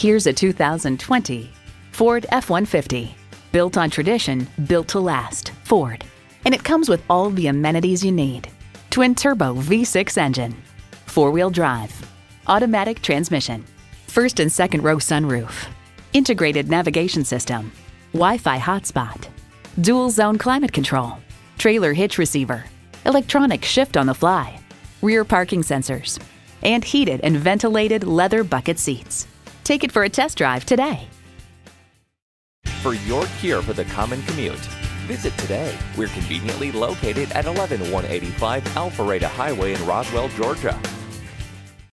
Here's a 2020 Ford F-150. Built on tradition, built to last. Ford. And it comes with all the amenities you need. Twin turbo V6 engine. Four-wheel drive. Automatic transmission. First and second row sunroof. Integrated navigation system. Wi-Fi hotspot. Dual zone climate control. Trailer hitch receiver. Electronic shift on the fly. Rear parking sensors. And heated and ventilated leather bucket seats. Take it for a test drive today. For your cure for the common commute, visit today. We're conveniently located at 11185 Alpharetta Highway in Roswell, Georgia.